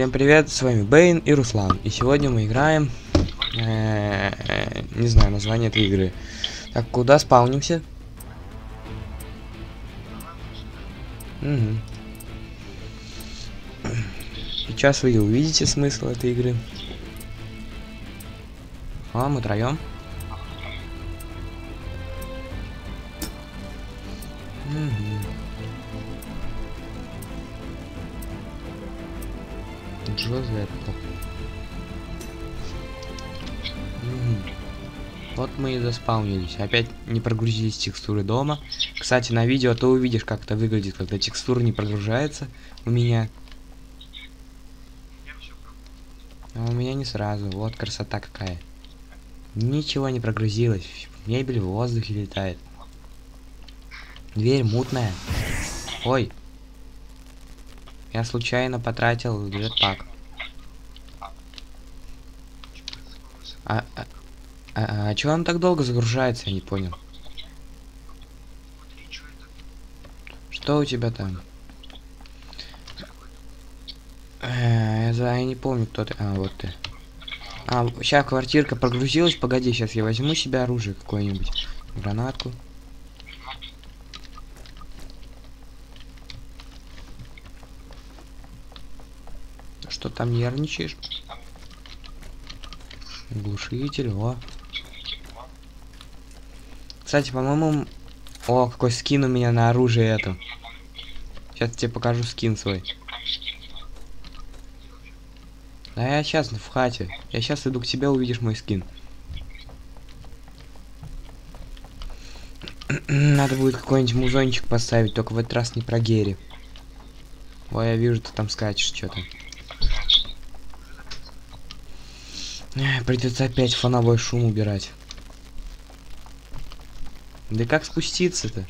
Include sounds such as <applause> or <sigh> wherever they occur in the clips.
Всем привет, с вами Бейн и Руслан. И сегодня мы играем... э, Не знаю название этой игры. Так, куда спаунимся? Мгм. Сейчас вы увидите смысл этой игры. А, мы троем. Мы и заспаунились. Опять не прогрузились текстуры дома. Кстати, на видео ты увидишь, как это выглядит, когда текстура не прогружается у меня. А у меня не сразу. Вот красота какая. Ничего не прогрузилось. Мебель в воздухе летает. Дверь мутная. Ой. Я случайно потратил джетпак. А, а, а, а чё он так долго загружается, я не понял. Что у тебя там? Э, я не помню, кто ты. А, вот ты. А, сейчас квартирка прогрузилась. Погоди, сейчас я возьму себе оружие какое-нибудь. Гранатку. Что там нервничаешь? Глушитель, о. Кстати, по-моему... О, какой скин у меня на оружие это. Сейчас тебе покажу скин свой. Да я сейчас в хате. Я сейчас иду к тебе, увидишь мой скин. <clears throat> Надо будет какой-нибудь музончик поставить, только в этот раз не про Герри. Ой, я вижу, ты там скачешь что-то. Придется опять фоновой шум убирать. Да как спуститься-то?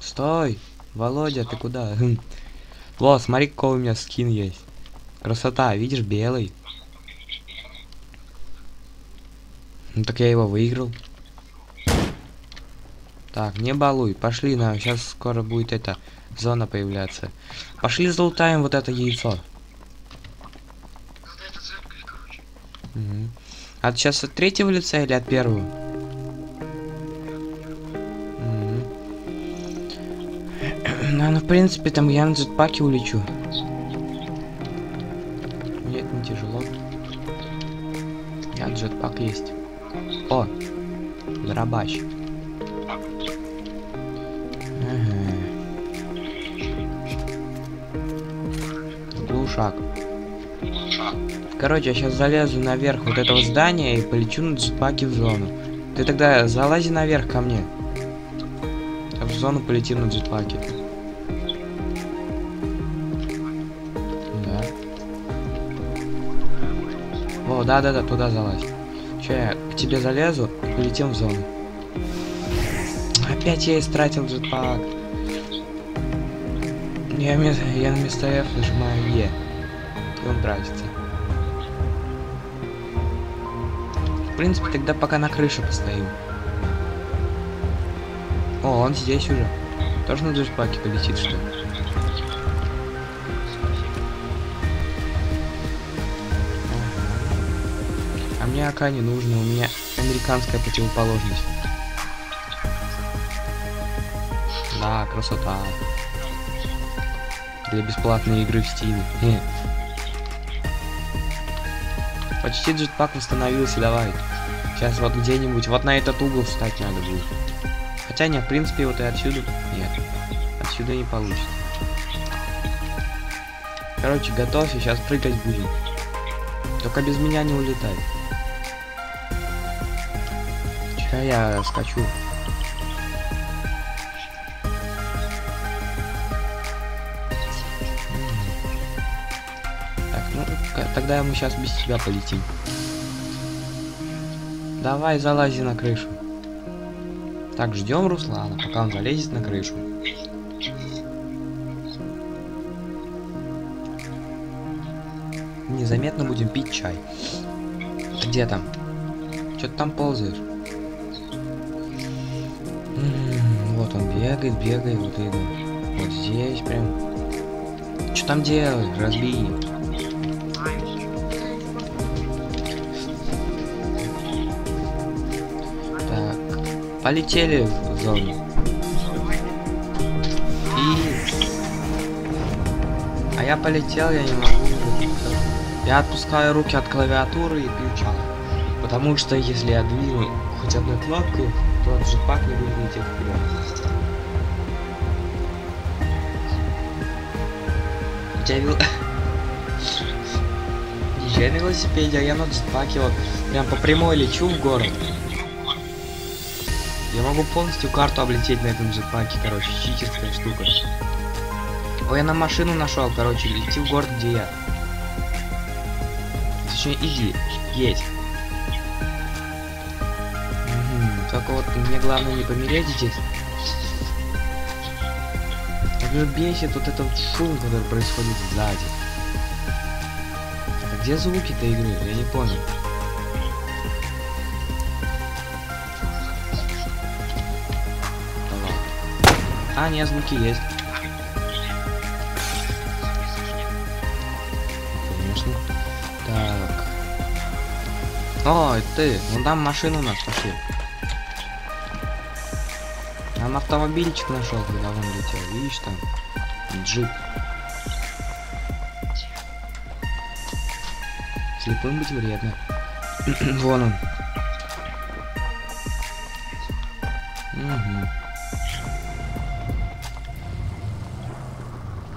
Стой! Володя, ты куда? Хм. Во, смотри, какой у меня скин есть. Красота, видишь, белый. Ну так я его выиграл. Так, не балуй, пошли на, сейчас скоро будет эта зона появляться. Пошли залутаем вот это яйцо. Мгм. Ты сейчас от третьего лица или от первого? Ну, ну, в принципе, там я на джетпаке улечу. Мне это не тяжело. Я джетпак есть. О, дробач. Ага. Глушак. Короче, я сейчас залезу наверх вот этого здания и полечу на джетпаке в зону. Ты тогда залази наверх ко мне. А в зону полетим на джетпаке. Да. О, да-да-да, туда залазь. Че, я к тебе залезу полетим в зону. Опять я истратил джетпак. Я, я вместо F нажимаю Е. И он тратится. Принципе, тогда пока на крыше постоим. О, он здесь уже. Тоже на джетпаке полетит, что ли? А мне АК не нужно, у меня американская противоположность. Да, красота. Для бесплатной игры в Стиме. <laughs> Почти джетпак восстановился, давай. Сейчас вот где-нибудь, вот на этот угол встать надо будет. Хотя не, в принципе, вот и отсюда. Нет, отсюда не получится. Короче, готовься, сейчас прыгать будем. Только без меня не улетай. Сейчас я скачу. Тогда мы сейчас без тебя полетим. Давай, залази на крышу. Так, ждем Руслана, пока он залезет на крышу. Незаметно будем пить чай. Где там? Что ты там ползаешь? М, Вот он бегает, бегает, вот и вот здесь прям. Что там делать? Разбей. Полетели в зону. И... А я полетел, я не могу. Я отпускаю руки от клавиатуры и ключа. Потому что если я двину хоть одной кнопкой, то джетпак не будет лететь вперед. <laughs> Я вел... Езжай на велосипеде, а я на джетпаке вот прям по прямой лечу в город. Я могу полностью карту облететь на этом джетпаке, короче, читерская штука. Ой, я на машину нашел, короче, лети в город, где я. Точнее, иди. Есть. Угу. Только вот мне главное не помереть здесь. Меня бесит вот этот шум, который происходит сзади. А где звуки-то игры? Я не понял. А, нет, звуки есть. Конечно. Так. Ой, ты, ну там машину у нас пошли. Там автомобильчик нашел, когда он летел. Видишь там? Джип. Слепым быть вредно. <clears throat> Вон он. Угу.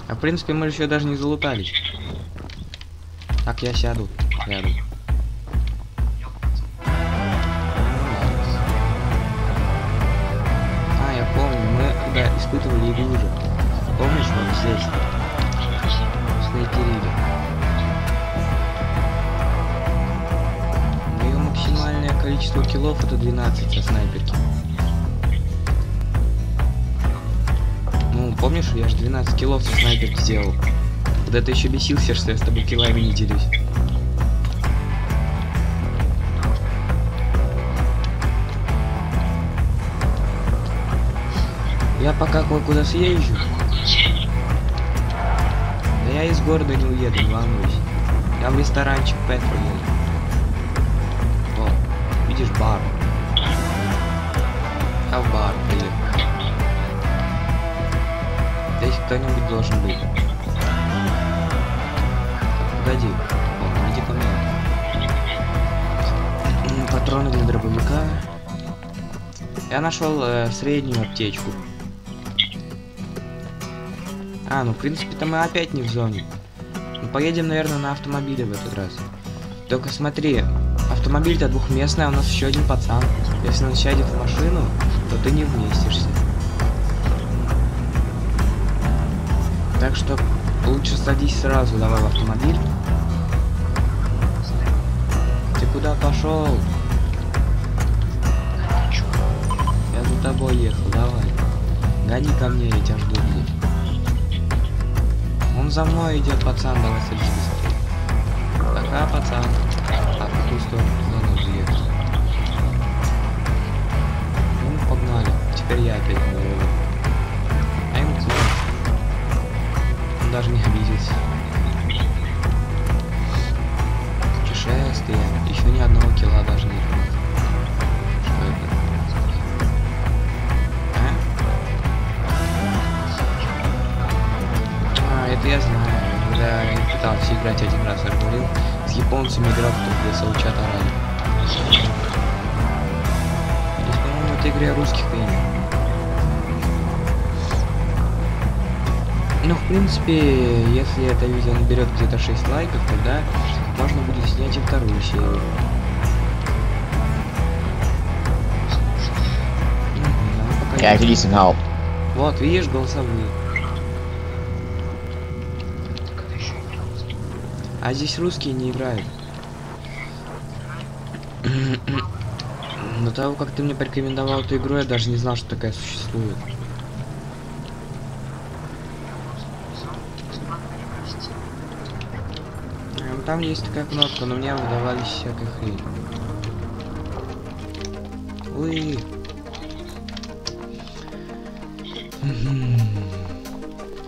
А в принципе мы еще даже не залутались. Так, я сяду. Сяду. А, я помню, мы когда испытывали игру уже. Помнишь, вот здесь? Снайперили. Мое максимальное количество киллов это 12 со снайперки. Помнишь, я же 12 киллов со снайперки сделал. Когда ты еще бесился, что я с тобой киллами не делюсь. Я пока кое-куда съезжу. Да я из города не уеду, не волнуйся. Я в ресторанчик Пэт поеду. О, видишь бар. Я в бар поеду. Здесь кто-нибудь должен быть. Погоди. О, иди ко мне. Патроны для дробовика. Я нашел э, среднюю аптечку. А, ну в принципе-то мы опять не в зоне. Ну поедем, наверное, на автомобиле в этот раз. Только смотри, автомобиль-то двухместный, а у нас еще один пацан. Если он сядет в машину, то ты не вместишься. Так что лучше садись сразу, давай в автомобиль. Ты куда пошел? Я за тобой ехал, давай. Гони ко мне, я тебя жду здесь. Он за мной идет, пацан, давай садись быстрее. Пока, пацан. А, в какую сторону? Ехать? Ну, погнали. Теперь я опять на даже не обиделся. Путешествие. Еще ни одного килла даже не было. Что это? А? А, это я знаю. Когда я пытался играть один раз, я говорил, с японцами играл, кто где соучат орали. Здесь, по-моему, в этой игре русских-то и Ну, в принципе, если это видео наберет где-то 6 лайков, тогда можно будет снять и вторую серию. Ну, use some help. Вот, видишь, голосовые. А здесь русские не играют. До того, как ты мне порекомендовал эту игру, я даже не знал, что такая существует. там есть такая кнопка, но мне выдавались всякой хрень. Уи.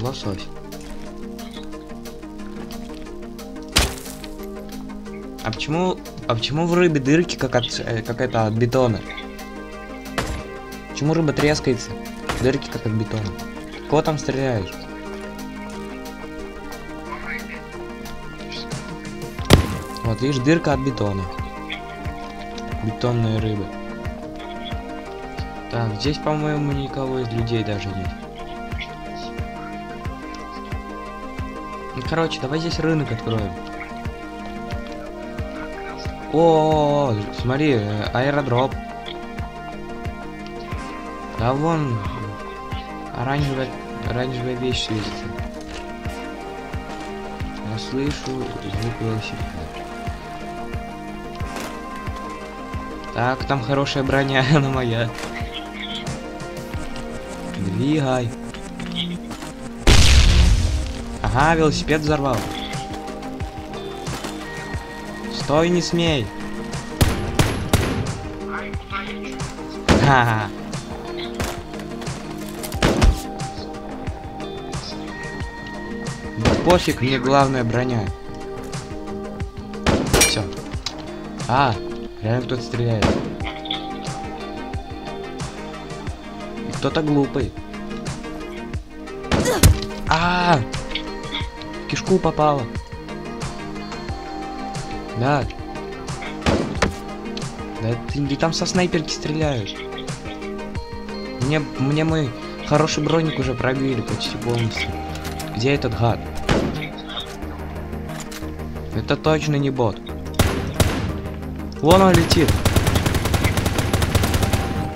Лосось. А почему, а почему в рыбе дырки как от, э, как это от бетона? Почему рыба трескается? Дырки как от бетона. Кого там стреляешь? Вот, видишь, дырка от бетона. Бетонные рыбы. Так, здесь, по-моему, никого из людей даже нет. Ну, короче, давай здесь рынок откроем. О, -о, смотри, э, аэродроп. Да вон оранжевая, оранжевая вещь светится. Я слышу звук велосипеда. Так, там хорошая броня, <laughs> она моя. Двигай. Ага, велосипед взорвал. Стой, не смей. Ха-ха. Да пофиг, мне главная броня. Все. А, реально кто-то стреляет. Кто-то глупый. А, -а, -а! кишку попало. Да. Да ты, и там со снайперки стреляют. Мне, мне мой хороший броник уже пробили почти полностью. Где этот гад? Это точно не бот. Вон он летит.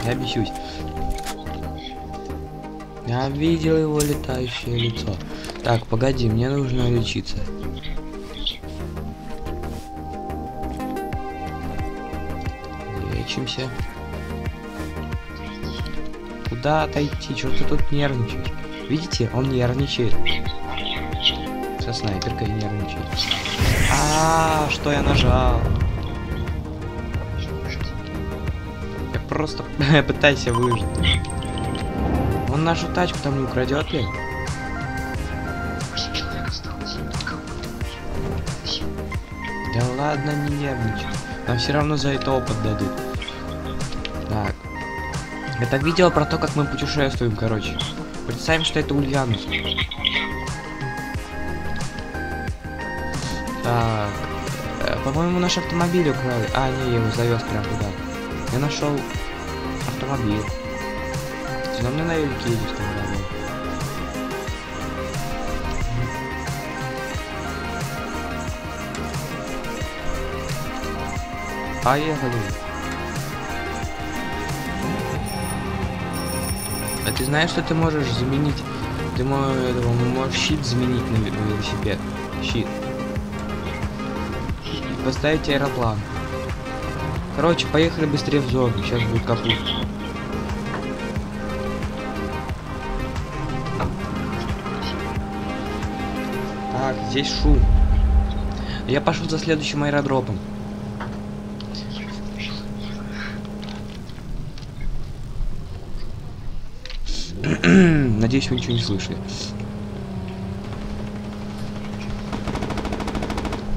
Я бесюсь. Я видел его летающее лицо. Так, погоди, мне нужно лечиться. Лечимся. Куда отойти? Что ты тут нервничаешь? Видите, он нервничает. Со снайперкой нервничает. А, -а, -а что я нажал? Просто <laughs> пытаюсь выжить. Он нашу тачку там не украдет ли? Да ладно, не нервничай. Нам все равно за это опыт дадут. Так. Это видео про то, как мы путешествуем, короче. Представим, что это Ульяновск. Так. Э, По-моему, наш автомобиль украли. А, не, я его завез прям туда. Я нашел автомобиль. На мне на велике там домой. Поехали. А ты знаешь, что ты можешь заменить? Ты можешь, щит заменить на велосипед. Щит. И поставить аэроплан. Короче, поехали быстрее в зону. Сейчас будет капут. Так, здесь шум. Я пошел за следующим аэродропом. <clears throat> Надеюсь, вы ничего не слышали.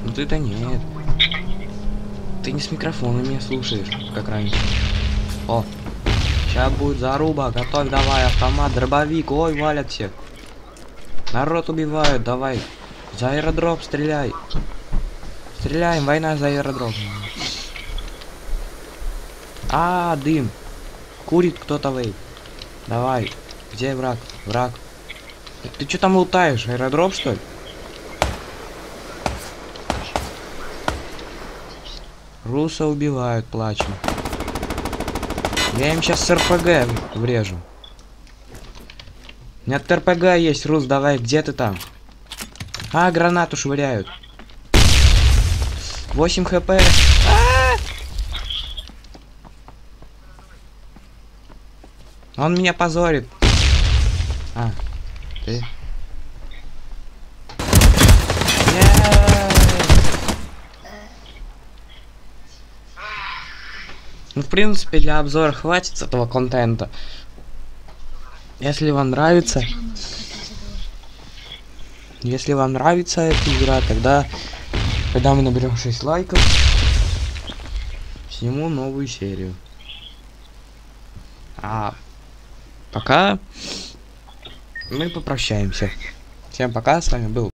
Ну ты-то нет. Ты не с микрофона меня слушаешь, как раньше. О, сейчас будет заруба, готовь давай, автомат, дробовик, ой, валят всех. Народ убивают, давай. За аэродроп стреляй. Стреляем, война за аэродром. А, дым. Курит кто-то вей. Давай. Где враг? Враг. Ты что там лутаешь? Аэродроп, что ли? Руса убивают, плачем. Я им сейчас с РПГ врежу. У меня РПГ есть, Рус, давай, где ты там? А, гранату швыряют. 8 хп. А -а -а! Он меня позорит. А, ты? Ну, в принципе, для обзора хватит этого контента. Если вам нравится... Если вам нравится эта игра, тогда Когда мы наберем 6 лайков, сниму новую серию. А пока мы попрощаемся. Всем пока, с вами был